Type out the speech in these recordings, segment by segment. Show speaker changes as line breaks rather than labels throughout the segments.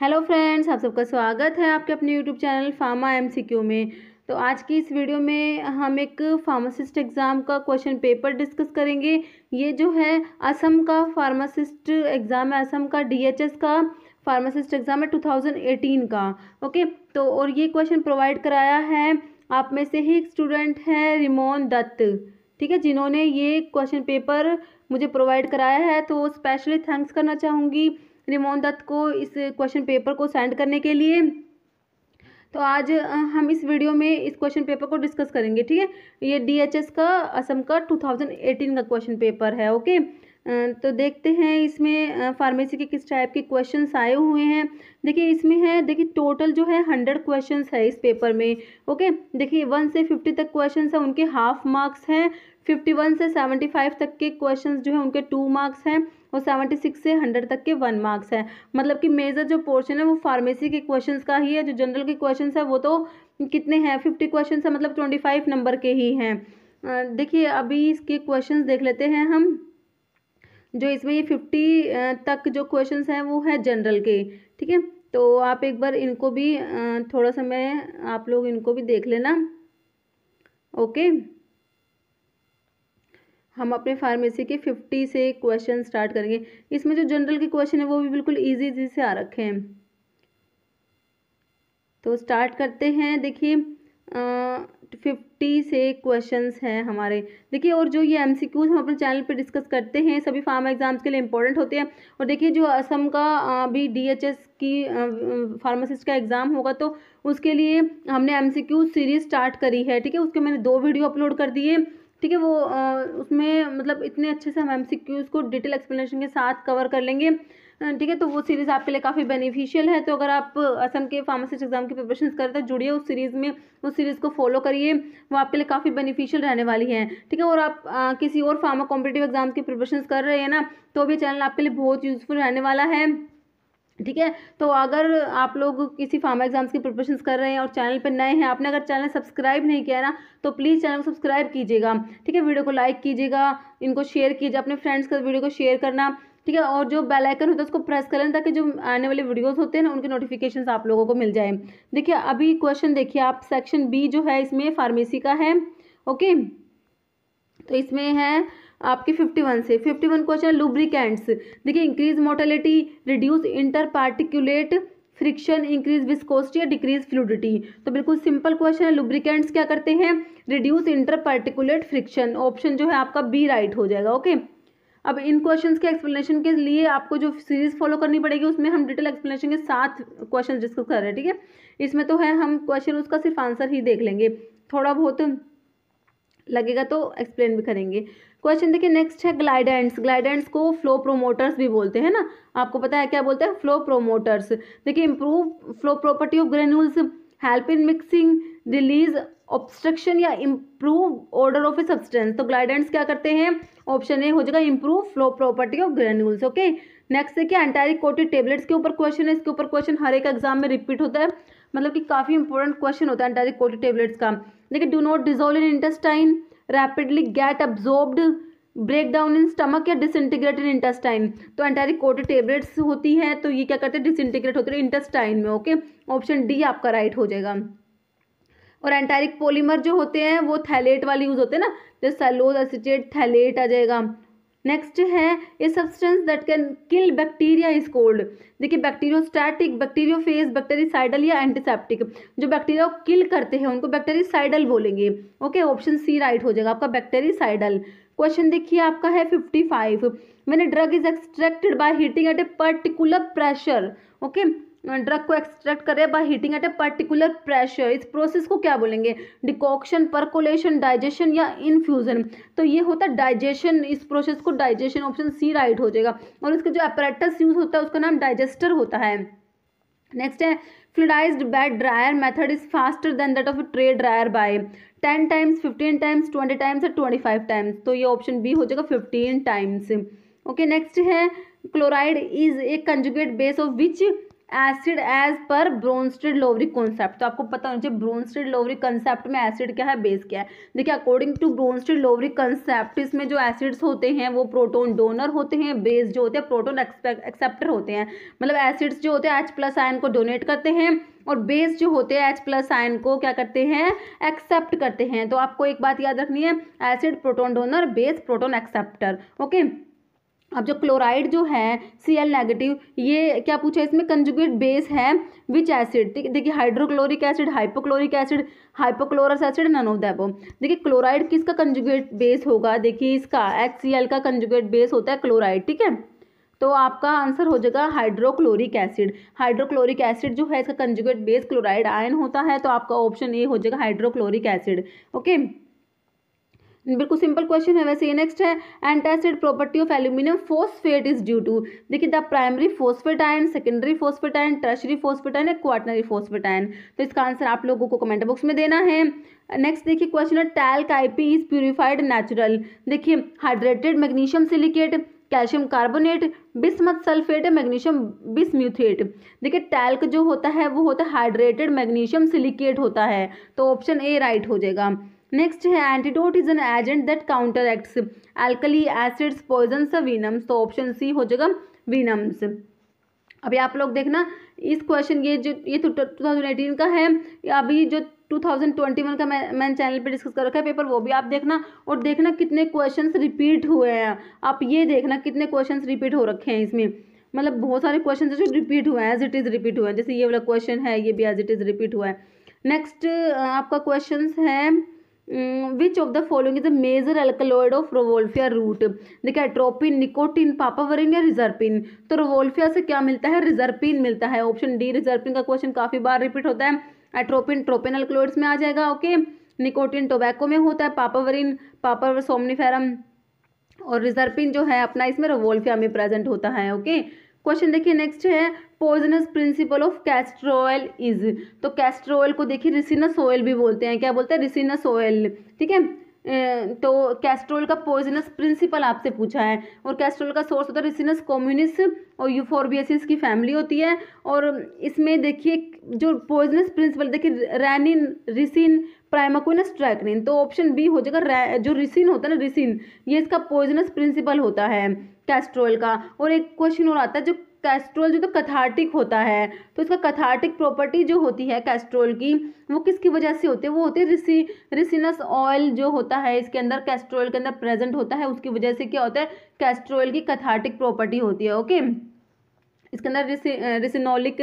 Hello friends, आप सबका स्वागत है आपके अपने यूट्यूब चैनल फार्मा एमसीक्यू में। तो आज की इस वीडियो में हम एक फार्मासिस्ट एग्ज़ाम का क्वेश्चन पेपर डिस्कस करेंगे। ये जो है, असम का फार्मासिस्ट एग्ज़ाम है, असम का डीएचएस का फार्मासिस्ट एग्ज़ाम है 2018 का, ओके? तो और ये क्वेश्चन प्रोवाइड कराया है, आप में से ही एक स्टूडेंट है रिमोन दत्त, ठीक है? जिन्होंने ये क्वेश्चन पेपर मुझे प्रोवाइड कराया है तो स्पेशली थैंक्स करना चाहूँगी। रिमोन दत्त को इस क्वेश्चन पेपर को सेंड करने के लिए। तो आज हम इस वीडियो में इस क्वेश्चन पेपर को डिस्कस करेंगे, ठीक है? ये डीएचएस का, असम का 2018 का क्वेश्चन पेपर है ओके तो देखते हैं इसमें फार्मेसी के किस टाइप के क्वेश्चंस आए हुए हैं। देखिए, इसमें है, देखिए टोटल जो है हंड्रेड क्वेश्चंस है इस पेपर में ओके देखिए वन से फिफ्टी तक क्वेश्चंस है, उनके हाफ़ मार्क्स हैं फिफ्टी वन से सेवेंटी फाइव तक के क्वेश्चंस जो है, उनके टू मार्क्स हैं। और सेवेंटी सिक्स से हंड्रेड तक के वन मार्क्स है। मतलब कि मेजर जो पोर्शन है, वो फार्मेसी के क्वेश्चंस का ही है, जो जनरल के क्वेश्चंस है, वो तो कितने हैं? फिफ्टी क्वेश्चन है मतलब ट्वेंटी फाइव नंबर के ही हैं। देखिए, अभी इसके क्वेश्चन देख लेते हैं हम, जो इसमें ये फिफ्टी तक जो क्वेश्चन हैं, वो है जनरल के, ठीक है? तो आप एक बार इनको भी थोड़ा समय आप लोग इनको भी देख लेना, ओके? हम अपने फार्मेसी के फिफ्टी से क्वेश्चन स्टार्ट करेंगे। इसमें जो जनरल के क्वेश्चन है, वो भी बिल्कुल इजी इजी से आ रखे हैं। तो स्टार्ट करते हैं, देखिए फिफ्टी से क्वेश्चंस हैं हमारे। देखिए, और जो ये एमसीक्यूज हम अपने चैनल पे डिस्कस करते हैं, सभी फार्म एग्ज़ाम्स के लिए इंपॉर्टेंट होते हैं। और देखिए, जो असम का अभी डीएचएस की फार्मासिस्ट का एग्ज़ाम होगा तो उसके लिए हमने एमसीक्यू सीरीज़ स्टार्ट करी है, ठीक है? उसके मैंने दो वीडियो अपलोड कर दिए। ठीक है वो उसमें मतलब इतने अच्छे से हम एम को डिटेल एक्सप्लेनेशन के साथ कवर कर लेंगे। ठीक है तो वो सीरीज़ आपके लिए काफ़ी बेनिफिशियल है तो अगर आप असम के फार्मासिस्ट एग्ज़ाम की प्रिपरेशन कर रहे हैं जुड़िए उस सीरीज़ में उस सीरीज़ को फॉलो करिए। वो आपके लिए काफ़ी बेनिफिशियल रहने वाली है। ठीक है और आप आ, किसी और फार्मा कॉम्पिटेटिव एग्ज़ाम की प्रिपरेशन कर रहे हैं ना तो भी चैनल आपके लिए बहुत यूज़फुल रहने वाला है। ठीक है? तो अगर आप लोग किसी फार्मा एग्ज़ाम्स की प्रिपरेशन कर रहे हैं और चैनल पर नए हैं, आपने अगर चैनल सब्सक्राइब नहीं किया ना तो प्लीज़ चैनल को सब्सक्राइब कीजिएगा। ठीक है? वीडियो को लाइक कीजिएगा, इनको शेयर कीजिए, अपने फ्रेंड्स का वीडियो को शेयर करना। ठीक है? और जो बेल आइकन होता है, उसको प्रेस कर करें ताकि जो आने वाले वीडियोस होते हैं ना, उनके नोटिफिकेशन आप लोगों को मिल जाए। देखिए, अभी क्वेश्चन देखिए आप सेक्शन बी जो है, इसमें फार्मेसी का है। ओके तो इसमें है आपकी फिफ्टी वन से। फिफ्टी वन क्वेश्चन लुब्रिकेंट्स देखिए increase motility reduce interparticulate friction increase viscosity या डिक्रीज फ्लूडिटी तो बिल्कुल सिंपल क्वेश्चन है लुब्रिकेंट्स क्या करते हैं? Reduce inter particulate friction option जो है आपका बी राइट हो जाएगा ओके अब इन क्वेश्चंस के एक्सप्लेनेशन के लिए आपको जो सीरीज़ फॉलो करनी पड़ेगी, उसमें हम डिटेल एक्सप्लेनेशन के साथ क्वेश्चन डिस्कस कर रहे हैं, ठीक है? इसमें तो है, हम क्वेश्चन उसका सिर्फ़ आंसर ही देख लेंगे। थोड़ा बहुत लगेगा तो एक्सप्लेन भी करेंगे। क्वेश्चन देखिए नेक्स्ट है ग्लाइडेंट्स ग्लाइडेंट्स को फ्लो प्रोमोटर्स भी बोलते हैं ना? आपको पता है क्या बोलते हैं? फ्लो प्रोमोटर्स देखिए improve flow property of granules help in mixing release obstruction या improve order of a substance तो ग्लाइडेंट्स क्या करते हैं? ऑप्शन ए हो जाएगा improve flow property of granules okay next देखिए एंटारिक कोटेड टेबलेट्स के ऊपर क्वेश्चन है। इसके ऊपर क्वेश्चन हर एक एग्ज़ाम में रिपीट होता है। मतलब कि काफ़ी इंपॉर्टेंट क्वेश्चन होता है कोटेड टेबलेट्स का। देखिए do not dissolve in intestine rapidly get absorbed break down in stomach या डिसइंटीग्रेट इन इंटेस्टाइन तो एंटारिक टेबलेट्स होती हैं तो ये क्या करते हैं? डिसइंटीग्रेट होते हैं इंटेस्टाइन में ओके ऑप्शन डी आपका राइट हो जाएगा। और एंटारिक पॉलीमर जो होते हैं, वो थैलेट वाले यूज़ होते हैं ना? जैसे सेलोज एसिटेट थैलेट आ जाएगा। नेक्स्ट है a substance that can kill bacteria is called देखिए बैक्टीरियोस्टैटिक बैक्टीरियोफेज बैक्टीरिसाइडल या एंटीसेप्टिक जो बैक्टीरिया किल करते हैं, उनको बैक्टीरिसाइडल बोलेंगे। ओके ऑप्शन सी राइट हो जाएगा आपका बैक्टीरिसाइडल क्वेश्चन देखिए, आपका है फिफ्टी फाइव मैंने drug is extracted by heating at a particular pressure okay drug को एक्सट्रैक्ट करें by heating at a particular pressure इस प्रोसेस को क्या बोलेंगे? डिकॉक्शन परकोलेशन डाइजेशन या इन्फ्यूजन तो ये होता है डाइजेशन इस प्रोसेस को डाइजेशन ऑप्शन सी राइट हो जाएगा। और इसका जो अपरेटस यूज़ होता है, उसका नाम डाइजेस्टर होता है। नेक्स्ट है fluidized bed dryer method is faster than that of tray dryer by ten times fifteen times twenty times या ट्वेंटी फाइव टाइम्स तो ये ऑप्शन बी हो जाएगा फिफ्टीन टाइम्स ओके नेक्स्ट है chloride is a conjugate base of which acid as per Bronsted Lowry concept. तो आपको पता होना चाहिए ब्रोनस्टेड लोवरी कंसेप्ट में एसिड क्या है, बेस क्या है। देखिए according to Bronsted Lowry concept इसमें जो एसिड्स होते हैं, वो प्रोटोन डोनर होते हैं, बेस जो होते हैं, प्रोटोन एक्सेप्टर होते हैं। मतलब एसिड्स जो होते हैं एच प्लस आयन को डोनेट करते हैं और बेस जो होते हैं एच प्लस आयन को क्या करते हैं, एक्सेप्ट करते हैं। तो आपको एक बात याद रखनी है, acid proton donor, base proton acceptor, okay? अब जो क्लोराइड जो है सी एल नेगेटिव ये क्या पूछा इसमें? कंजुगेट बेस है विच एसिड ठीक, देखिए hydrochloric acid hypochloric acid hypochlorous acid none of देखिए क्लोराइड किसका कंजुगेट बेस होगा? देखिए इसका एच सी एल का कंजुगेट बेस होता है क्लोराइड ठीक है? तो आपका आंसर हो जाएगा हाइड्रोक्लोरिक एसिड हाइड्रोक्लोरिक एसिड जो है, इसका कंजुगेट बेस क्लोराइड आयन होता है तो आपका ऑप्शन ए हो जाएगा हाइड्रोक्लोरिक एसिड ओके बिल्कुल सिंपल क्वेश्चन है, वैसे ये नेक्स्ट है। Antacid property of aluminium phosphate is due to देखिए the primary phosphate ion secondary phosphate ion tertiary phosphate ion quaternary phosphate ion तो इसका आंसर आप लोगों को कमेंट बॉक्स में देना है। नेक्स्ट देखिए क्वेश्चन है talc IP is purified natural देखिए hydrated magnesium silicate calcium carbonate bismuth sulphate magnesium bismuthate देखिए टैल्क जो होता है, वो होता है हाइड्रेटेड मैग्नीशियम सिलिकेट होता है। तो ऑप्शन ए राइट हो जाएगा। नेक्स्ट है antidote is an agent that counteracts alkali acids poisons venoms तो ऑप्शन सी हो जाएगा वीनम्स अभी आप लोग देखना, इस क्वेश्चन ये जो, ये टू थाउज़ेंड एटीन का है अभी जो 2021 का मैं, मैंने चैनल पे डिस्कस कर रखा है पेपर वो भी आप देखना, और देखना कितने क्वेश्चंस रिपीट हुए हैं। आप ये देखना कितने क्वेश्चंस रिपीट हो रखे हैं इसमें। मतलब बहुत सारे क्वेश्चन जो रिपीट हुए हैं एज इट इज़ रिपीट हुए हैं। जैसे ये वाला क्वेश्चन है, ये भी एज इट इज़ रिपीट हुआ है। नेक्स्ट आपका क्वेश्चन है which of the following is a major alkaloid of rauwolfia root देखिए एट्रोपिन निकोटिन पापावरिन या रिजर्पिन तो रोवोल्फिया से क्या मिलता है? रिजर्पिन मिलता है। ऑप्शन डी रिजर्पिन का क्वेश्चन काफ़ी बार रिपीट होता है। एट्रोपिन ट्रोपिन एल्कलॉइड्स में आ जाएगा ओके निकोटिन टोबैको में होता है पापावरिन पापावर सोमनीफेरम और रिजर्पिन जो है, अपना इसमें रोवोल्फिया में प्रेजेंट होता है ओके क्वेश्चन देखिए नेक्स्ट है। Poisonous principle of castor is तो कैस्ट्रोल को देखिए रिसिनस ऑयल भी बोलते हैं। क्या बोलते हैं? रिसिनस ऑयल ठीक है? तो कैस्ट्रोल का पॉइजनस प्रिंसिपल आपसे पूछा है। और कैस्ट्रोल का सोर्स होता है रिसिनस कम्युनिस और यूफोरबियसिस की फैमिली होती है। और इसमें देखिए, जो पॉइजनस प्रिंसिपल देखिए रैनिन रिसिन प्राइमाकोइन स्ट्रैकनिन तो ऑप्शन बी हो जाएगा जो रिसिन होता है ना रिसिन ये इसका पॉइजनस प्रिंसिपल होता है कैस्ट्रोल का। और एक क्वेश्चन और आता है, जो कैस्ट्रोल जो तो कथार्टिक होता है तो इसका कथार्टिक प्रॉपर्टी जो होती है कैस्ट्रोल की, वो किसकी वजह से होती है? वो होती है रिसी, रिसिनस ऑयल जो होता है, इसके अंदर कैस्ट्रोल के अंदर प्रेजेंट होता है, उसकी वजह से क्या होता है? कैस्ट्रोल की कथार्टिक प्रॉपर्टी होती है ओके इसके अंदर रिसि रिसिनोलिक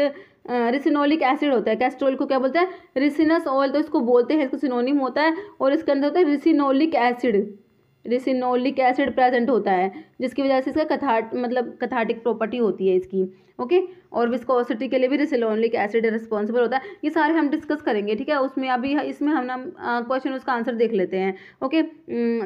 रिसिनोलिक एसिड होता है, कैस्ट्रोल को क्या बोलते हैं? रिसिनस ऑयल तो इसको बोलते हैं, इसको सिनोनिम होता है, और इसके अंदर होता है ricinoleic acid ricinoleic acid present होता है, जिसकी वजह से इसका कथा मतलब कथाटिक प्रॉपर्टी होती है इसकी। ओके? और विस्कोसिटी के लिए भी रिसिलोनिक एसिड रिस्पॉन्सिबल होता है। ये सारे हम डिस्कस करेंगे, ठीक है? उसमें अभी इसमें हम ना क्वेश्चन उसका आंसर देख लेते हैं, ओके?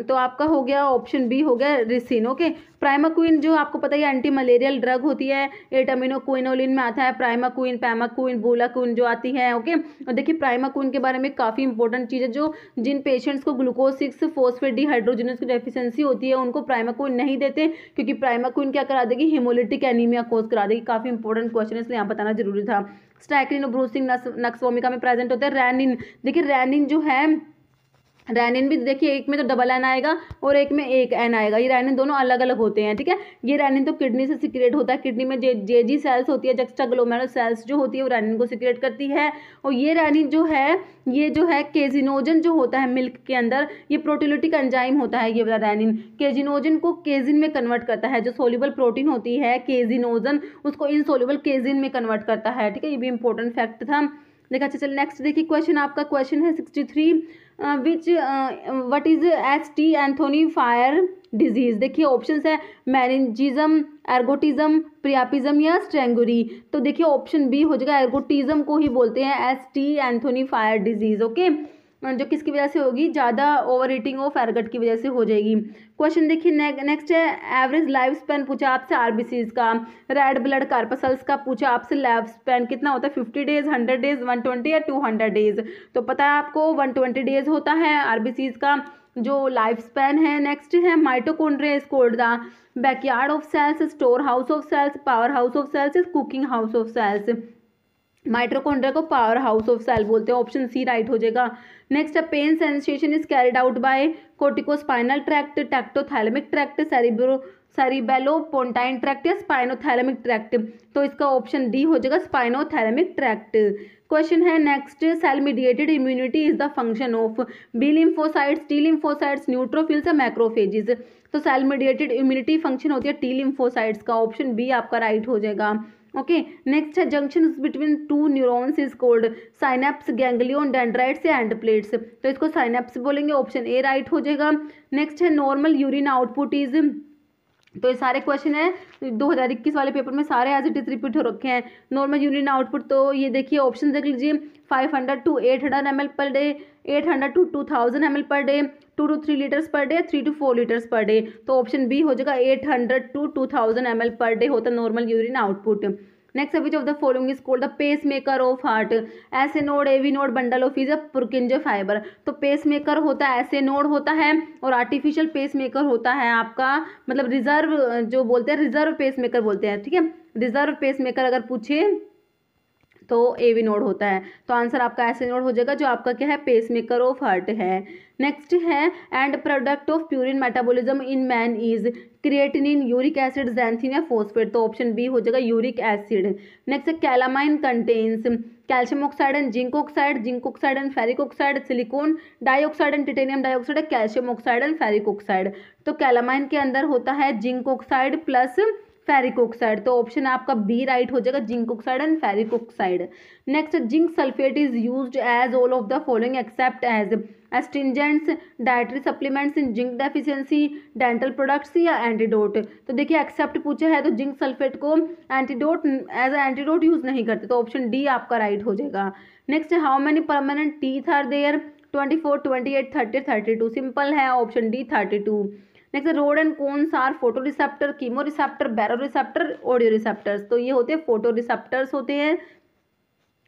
तो आपका हो गया ऑप्शन बी हो गया रिसिन ओके? प्राइमाक्विन जो आपको पता है एंटी मलेरियल ड्रग होती है एटामिनो क्विनोलिन में आता है प्राइमाक्विन पैमाक्विन बोलाक्विन जो आती है, ओके? और देखिए प्राइमाक्विन के बारे में काफ़ी इंपॉर्टेंट चीज़ है, जो जिन पेशेंट्स को ग्लूकोज सिक्स फोस्फेट डिहाइड्रोजनस की डेफिशिएंसी होती है, उनको प्राइमाक्विन नहीं देते, क्योंकि प्राइमाक्विन क्या करा देगी? हिमोलिटिक एनीमिया कोज करा देगी। काफ़ी इंपॉर्टेंट क्वेश्चन इसलिए यहाँ बताना ज़रूरी था। स्टैक्रिन ब्रूसिंग नक्सोमिका में प्रेजेंट होते है। रैनिन देखिए रैनिन जो है रैनिन भी देखिए, एक में तो डबल एन आएगा और एक में एक एन आएगा। ये रैनिन दोनों अलग अलग होते हैं, ठीक है? ये रैनिन तो किडनी से सिक्रेट होता है। किडनी में जे जे जी सेल्स होती है जक्स्टा ग्लोमेरल सेल्स जो होती है, वो रैनिन को सिक्रेट करती है। और ये रैनिन जो है, ये जो है केजिनोजन जो होता है मिल्क के अंदर, ये प्रोटीलिटिक एंजाइम होता है, ये वाला रैनिन केजिनोजन को केजिन में कन्वर्ट करता है, जो सोल्यूबल प्रोटीन होती है केजिनोजन उसको इनसोल्यूबल केजिन में कन्वर्ट करता है, ठीक है? ये भी इंपॉर्टेंट फैक्ट था। देखा अच्छा चल नेक्स्ट देखिए क्वेश्चन आपका क्वेश्चन है sixty three which what is S T Anthony fire disease देखिए ऑप्शन है मैरिजिज्म एर्गोटिज्म प्रियापिज्म या स्ट्रेंगुरी तो देखिए ऑप्शन बी हो जाएगा एर्गोटिज्म को ही बोलते हैं S T Anthony fire disease okay जो किसकी वजह से होगी? ज़्यादा ओवर ईटिंग ऑफ़ एरगट की वजह से हो जाएगी। क्वेश्चन देखिए ने, नेक्स्ट है एवरेज लाइफ स्पैन पूछा आपसे आरबीसीज का। रेड ब्लड कार्पसल्स का पूछा आपसे लाइफ स्पैन कितना होता है? Fifty days hundred days one twenty या टू हंड्रेड डेज़ तो पता है आपको वन ट्वेंटी डेज़ होता है आरबीसीज का। जो लाइफ स्पैन है नेक्स्ट है mitochondria is called the. Backyard of cells storehouse of cells powerhouse of cells cooking house of cells mitochondria को पावर हाउस ऑफ़ सेल बोलते हैं। ऑप्शन सी राइट हो जाएगा। Next pain sensation is carried out by corticospinal tract tectothalamic tract cerebro cerebello pontine tract या spinothalamic tract तो इसका option D हो जाएगा स्पाइनोथैलेमिक ट्रैक्ट क्वेश्चन है next cell mediated immunity is the function of B lymphocytes T lymphocytes neutrophils या macrophages तो cell mediated immunity function होती है टी लिम्फोसाइट्स का. ऑप्शन बी आपका राइट हो जाएगा. ओके नेक्स्ट है junction between two neurons is called synapse ganglion dendrites end plates तो इसको साइनेप्स बोलेंगे ऑप्शन ए राइट हो जाएगा. नेक्स्ट है नॉर्मल यूरिन आउटपुट इज़ तो ये सारे क्वेश्चन है। 2021 वाले पेपर में सारे एज इट इज़ रिपीट हो रखे हैं। नॉर्मल यूरिन आउटपुट तो ये देखिए ऑप्शन देख लीजिए। 500 to 800 M per day 800 to 2000 M per day two to three litres per day three to four litres per day तो ऑप्शन बी हो जाएगा 800 टू 2000 एम पर डे होता normal urine output next which of the following is called the pacemaker of heart S A node AV node bundle of His a Purkinje fibre तो pace maker होता है, ऐसे node होता है और artificial pace maker होता है आपका मतलब रिज़र्व जो बोलते हैं रिज़र्व पेस मेकर बोलते हैं, ठीक है? रिज़र्व पेस मेकर अगर पूछे तो ए वी नोड होता है। तो आंसर आपका ऐसे नोड हो जाएगा जो आपका क्या है? पेस मेकर ऑफ़ हार्ट है। नेक्स्ट है end product of purine metabolism in man is creatinine uric acid xanthine या फोस्फेट तो ऑप्शन बी हो जाएगा यूरिक एसिड नेक्स्ट है calamine contains calcium oxide and zinc oxide zinc oxide and ferric oxide silicon dioxide and titanium dioxide calcium oxide and ferric oxide तो calamine के अंदर होता है zinc oxide plus ferric oxide तो option आपका B right हो जाएगा zinc oxide and ferric oxide next zinc sulphate is use as all of the following except as astringents dietary supplements in zinc deficiency dental products या antidote तो देखिए except पूछा है तो जिंक सल्फेट को antidote as antidote use नहीं करते तो ऑप्शन डी आपका राइट हो जाएगा. Next how many permanent teeth are there twenty four twenty eight thirty thirty two simple है option D thirty two next rod and cones are photoreceptor chemoreceptor baroreceptor audio receptors तो ये होते हैं photo receptors होते हैं।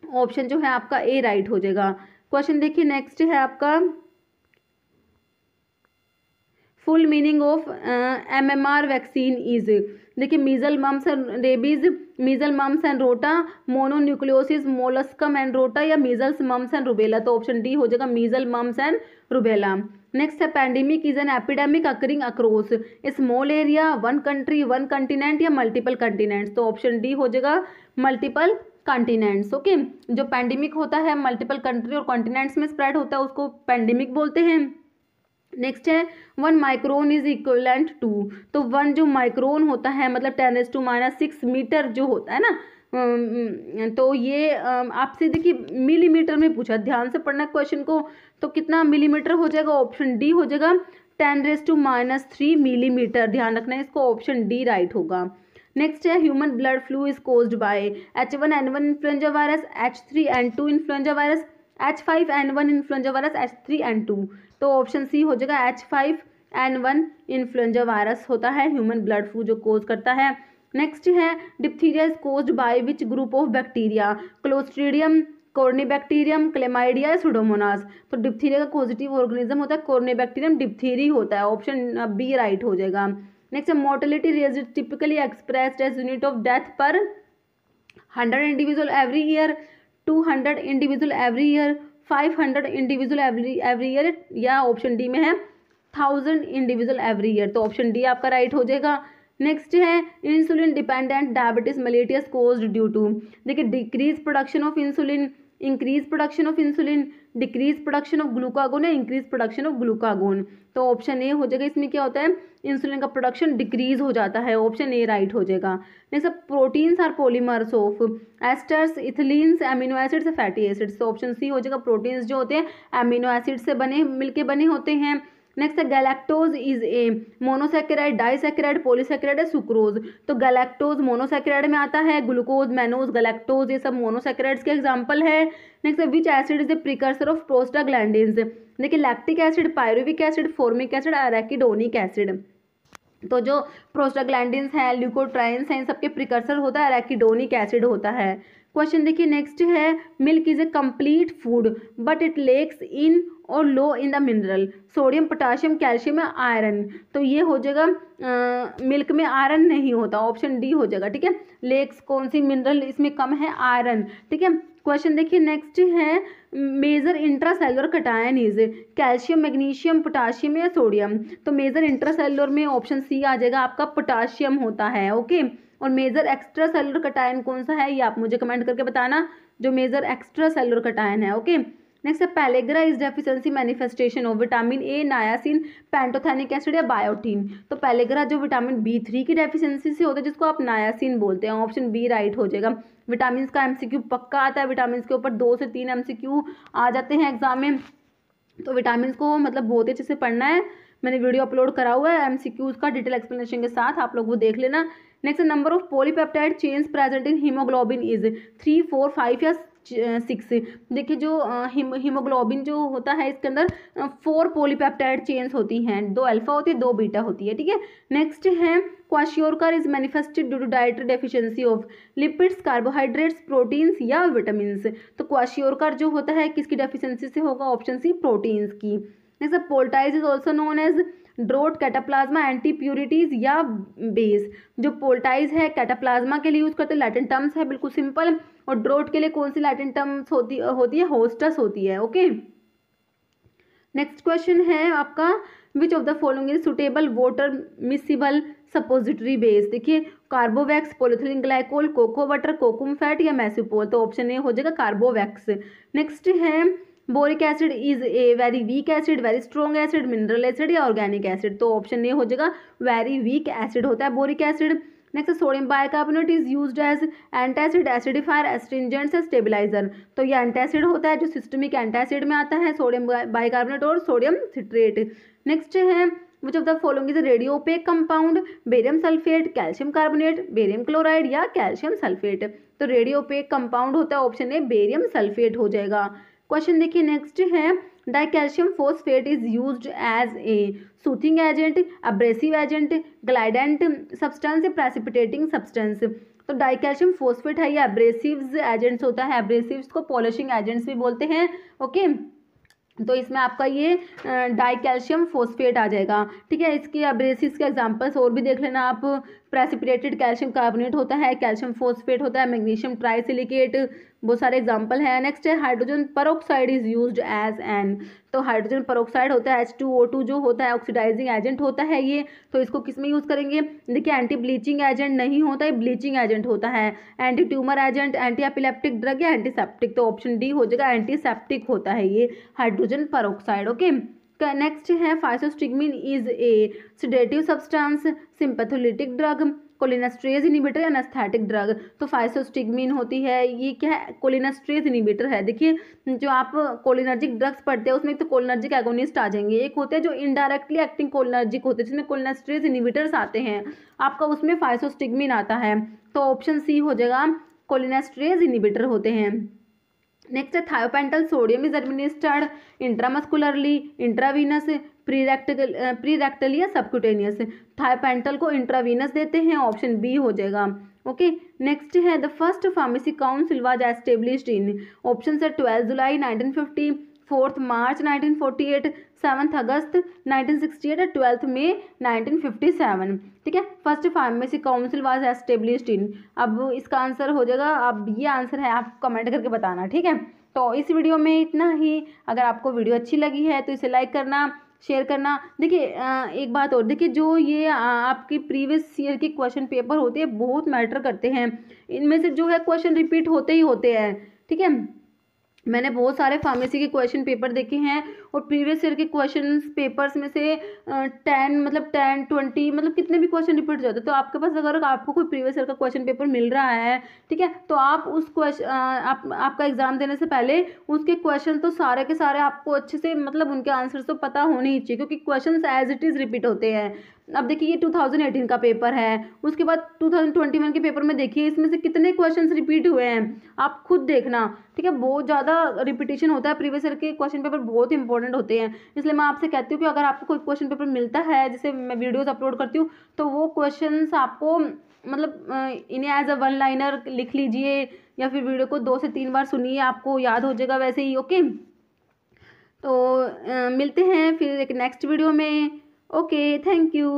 Option जो है आपका ए राइट हो जाएगा। क्वेश्चन देखिए नेक्स्ट है आपका full meaning of M M R vaccine is देखिए measle mumps and rabies measle mumps and rota mononucleosis molluscum and rota या मीजल्स मम्स एंड रुबेला तो ऑप्शन डी हो जाएगा measle mumps and rubella next है pandemic is an epidemic occurring across small area one country one continent या multiple continents तो option D हो जाएगा multiple continents okay जो पैंडेमिक होता है मल्टीपल कंट्री और कॉन्टिनेंट्स में स्प्रेड होता है, उसको पैंडेमिक बोलते हैं। नेक्स्ट है one micron is equivalent to तो वन जो माइक्रोन होता है मतलब ten raise to minus six metre जो होता है ना तो ये आपसे देखिए मिलीमीटर में पूछा, ध्यान से पढ़ना क्वेश्चन को तो कितना मिलीमीटर हो जाएगा? ऑप्शन डी हो जाएगा ten raise to minus three millimetre ध्यान रखना है इसको ऑप्शन डी राइट होगा। नेक्स्ट है human blood flu is caused by H one N one influenza virus H three N two influenza virus H five N one influenza virus H three N two तो option C हो जाएगा H five N one influenza virus होता है human blood flu जो cause करता है। Next है diphtheria is caused by which group of bacteria clostridium corynebacterium chlamydia pseudomonas तो डिप्थीरिया का पॉजिटिव ऑर्गेनिज्म होता है कोर्निबैक्टीरियम डिप्थीरी होता है। ऑप्शन बी राइट हो जाएगा। नेक्स्ट है mortality rate typically expressed as unit of death per hundred individual every year two hundred individual every year five hundred individual every every year या option D में है। थाउज़ेंड इंडिविजुअल एवरी ईयर तो option D आपका right हो जाएगा। Next है insulin dependent diabetes mellitus cause due to देखिए decrease production of insulin increase production of insulin decrease production of glucagon या इंक्रीज प्रोडक्शन ऑफ़ ग्लूकागोन तो option A हो जाएगा, इसमें क्या होता है? इंसुलिन का प्रोडक्शन डिक्रीज हो जाता है ऑप्शन ए राइट हो जाएगा. Next proteins are polymers of esters ethylenes amino acids fatty acids तो ऑप्शन सी हो जाएगा प्रोटीन्स जो होते हैं एमिनो एसिड से बने, मिलके बने होते हैं. Next galactose is a monosaccharide disaccharide polysaccharide sucrose तो गैलेक्टोज मोनोसेक्राइड में आता है ग्लूकोज मैनोज गैलेक्टोज ये सब मोनोसेक्राइड्स के एग्ज़ाम्पल है। Next which acid is the precursor of prostaglandins देखिए lactic acid pyruvic acid formic acid arachidonic acid तो जो प्रोस्टाग्लैंडिन्स हैं ल्यूकोट्राइंस हैं, इन सबके प्रिकर्सर होता है अरेकिडोनिक एसिड होता है। क्वेश्चन देखिए नेक्स्ट है milk is a complete food but it lacks in और low in the mineral sodium potassium calcium iron तो ये हो जाएगा मिल्क में आयरन नहीं होता ऑप्शन डी हो जाएगा, ठीक है? लेक्स कौन सी मिनरल इसमें कम है आयरन ठीक है? क्वेश्चन देखिए नेक्स्ट है major intracellular cation is calcium magnesium potassium या सोडियम तो मेजर इंट्रासेलुलर में ऑप्शन सी आ जाएगा, आपका पोटाशियम होता है ओके और मेजर एक्स्ट्रा सेलुलर कटायन कौन सा है? ये आप मुझे कमेंट करके बताना जो मेजर एक्स्ट्रा सेलुलर कटायन है ओके नेक्स्ट है pellagra is deficiency manifestation of vitamin A niacin pantothenic acid या बायोटीन तो पैलेग्रा जो विटामिन बी थ्री की डेफिशिएंसी से होता है, जिसको आप नायासिन बोलते हैं ऑप्शन बी राइट हो जाएगा। विटामिन का एमसीक्यू पक्का आता है विटामिन के ऊपर दो से तीन एमसीक्यू आ जाते हैं एग्ज़ाम में। तो विटामिन को मतलब बहुत अच्छे से पढ़ना है। मैंने वीडियो अपलोड करा हुआ है एमसीक्यूज का डिटेल एक्सप्लेनेशन के साथ आप लोग वो देख लेना। Next number of polypeptide chains present in haemoglobin is three four five या सिक्स देखिए जो हीमोग्लोबिन जो होता है, इसके अंदर फोर पोलीपेप्टाइड चेन्स होती हैं। दो अल्फ़ा होती है, दो बीटा होती है, ठीक है? नेक्स्ट है kwashiorkor is manifested due to dietary deficiency of lipids carbohydrates proteins या विटामिन तो क्वाशियोरकर जो होता है, किसकी डेफिशिएंसी से होगा? ऑप्शन सी प्रोटीन्स की. Next poultice is also known as draught cataplasma antipruritics या बेस, जो पोल्टाइज है कैटाप्लाज्मा के लिए यूज़ करते हैं। लैटिन टर्म्स है, बिल्कुल सिंपल और ड्रोट के लिए कौन सी लैटिन टर्म्स होती होती है? होस्टस होती है ओके नेक्स्ट क्वेश्चन है आपका which of the following is suitable water miscible suppository base देखिए carbowax polyethylene glycol cocoa water kokum fat या मैसिपोल तो ऑप्शन ए हो जाएगा कार्बोवैक्स नेक्स्ट है boric acid is a very weak acid, very strong acid, mineral acid या organic acid. तो option A हो जाएगा वेरी वीक एसिड होता है boric acid. Next, sodium bicarbonate is use as antacid acidifier astringent से stabiliser तो ये antacid होता है जो सिस्टमिक एंटासिड में आता है, सोडियम बाइकार्बोनेट और सोडियम सिट्रेट। नेक्स्ट है which of the following is radiopaque compound barium sulphate, calcium carbonate, barium chloride या कैल्शियम सल्फेट। तो रेडियोपेक कंपाउंड होता है ऑप्शन ए बेरियम सल्फेट हो जाएगा। क्वेश्चन देखिए नेक्स्ट है dicalcium phosphate is used as a soothing agent abrasive agent glidant substance precipitating substance तो dicalcium phosphate है, ये अब्रेसिव एजेंट्स होता है अब्रेसिव को पॉलिशिंग एजेंट्स भी बोलते हैं ओके तो इसमें आपका ये डाई कैल्शियम फोस्फेट आ जाएगा। ठीक है, इसके अब्रेसिस के एग्जांपल्स और भी देख लेना आप। प्रेसिपिटेटेड कैल्शियम कार्बोनेट होता है, कैल्शियम फोस्फेट होता है, मैग्नीशियम ट्राईसिलिकेट बहुत सारे एग्ज़ाम्पल हैं। नेक्स्ट है hydrogen peroxide is use as an तो हाइड्रोजन परोक्साइड होता है एच टू ओ टू जो होता है ऑक्सीडाइजिंग एजेंट होता है ये। तो इसको किसमें यूज़ करेंगे? देखिए एंटी ब्लीचिंग एजेंट नहीं होता है ब्लीचिंग एजेंट होता है। Anti tumour agent anti epileptic drug या एंटीसेप्टिक तो ऑप्शन डी हो जाएगा एंटीसेप्टिक होता है ये हाइड्रोजन परोक्साइड ओके नेक्स्ट है physostigmine is a sedative substance sympatholytic drug cholinesterase inhibitor या नस्थेटिक ड्रग तो फाइसोस्टिगमिन होती है, ये क्या है? कोलिनस्ट्रेज इनिबिटर है। देखिए, जो आप कोलिनर्जिक ड्रग्स पढ़ते हैं, उसमें एक तो कोलिनर्जिक एगोनिस्ट आ जाएँगे। एक होते हैं जो इनडायरेक्टली एक्टिंग कोलिनर्जिक होते हैं, जिसमें कोलिनस्ट्रेज इनिबिटर्स आते हैं। आपका उसमें फाइसोस्टिगमिन आता है। तो ऑप्शन सी हो जाएगा कोलिनस्ट्रेज इनिबिटर होते हैं। नेक्स्ट है thiopental sodium is administered intramuscularly intravenous per rectal per rectal या सबक्यूटेनियस थायोपेंटल को इंट्रावीनस देते हैं ऑप्शन बी हो जाएगा। ओके नेक्स्ट है the first pharmacy council was established in option है twelfth July nineteen fifty fourth March 1948 seventh August 1968 twelfth May 1957 ठीक है? First pharmacy council was established in अब इसका आंसर हो जाएगा। अब ये आंसर है, आप कमेंट करके बताना, ठीक है? तो इस वीडियो में इतना ही। अगर आपको वीडियो अच्छी लगी है तो इसे लाइक करना शेयर करना। देखिए एक बात और। देखिए, जो ये आपकी प्रीवियस ईयर के क्वेश्चन पेपर होते हैं, बहुत मैटर करते हैं। इनमें से जो है क्वेश्चन रिपीट होते ही होते हैं। ठीक है? मैंने बहुत सारे फार्मेसी के क्वेश्चन पेपर देखे हैं। और प्रीवियस ईयर के क्वेश्चन पेपर्स में से टेन मतलब टेन ट्वेंटी मतलब कितने भी क्वेश्चन रिपीट जाते तो आपके पास अगर आपको कोई प्रीवियस ईयर का क्वेश्चन पेपर मिल रहा है, ठीक है तो आप उस क्वेश्चन आप, आपका एग्ज़ाम देने से पहले उसके क्वेश्चन तो सारे के सारे आपको अच्छे से मतलब उनके आंसर तो पता होने ही चाहिए, क्योंकि question as it is repeat होते हैं। अब देखिए ये 2018 का पेपर है, उसके बाद 2021 के पेपर में देखिए इसमें से कितने क्वेश्चंस रिपीट हुए हैं, आप खुद देखना, ठीक है, बहुत ज़्यादा रिपीटेशन होता है प्रीवियस ईयर के क्वेश्चन पेपर बहुत इंपॉर्टेंट होते हैं। इसलिए मैं आपसे कहती हूँ कि अगर आपको कोई क्वेश्चन पेपर मिलता है जैसे मैं वीडियोज़ अपलोड करती हूँ तो वो क्वेश्चन आपको मतलब इन्हें एज अ वन लाइनर लिख लीजिए या फिर वीडियो को दो से तीन बार सुनिए आपको याद हो जाएगा वैसे ही ओके तो आ, मिलते हैं फिर एक नेक्स्ट वीडियो में। Okay thank you